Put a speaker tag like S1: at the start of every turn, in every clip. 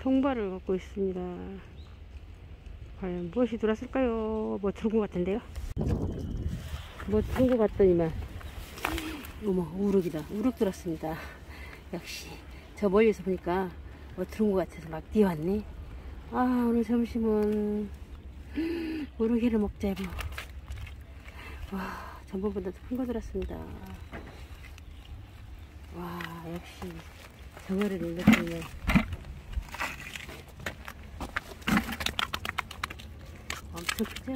S1: 통발을 갖고 있습니다. 과연 무엇이 들어왔을까요? 뭐 들은 것 같은데요? 뭐 들은 것 같더니만 어머 우럭이다. 우럭 들었습니다. 역시 저 멀리서 보니까 뭐 들은 것 같아서 막 뛰어왔네. 아 오늘 점심은 우럭회를 먹자고. 와 전번보다 더큰거 들었습니다. 와 역시 정어리를 넣으면 엄청 크죠?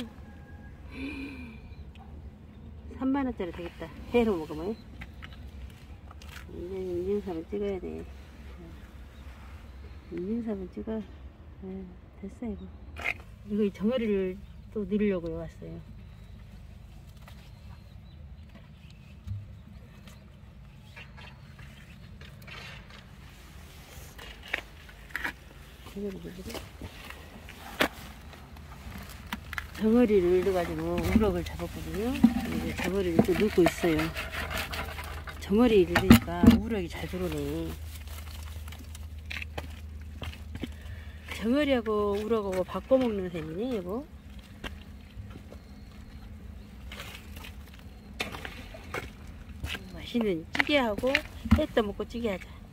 S1: 3만원짜리 되겠다. 회로 먹으면. 이제 인증사진 찍어야 돼. 인증사진 찍어. 네, 됐어 이거. 이거 이 정어리를 또 넣으려고 왔어요. 정어리 넣 으려 정어리를 넣어가지고 우럭을 잡았거든요. 이제 정어리를 또 넣고 있어요. 정어리를 넣으니까 우럭이 잘 들어오네. 정어리하고 우럭하고 바꿔 먹는 셈이네, 이거. 맛있는 찌개하고 해 떠먹고 찌개 하자.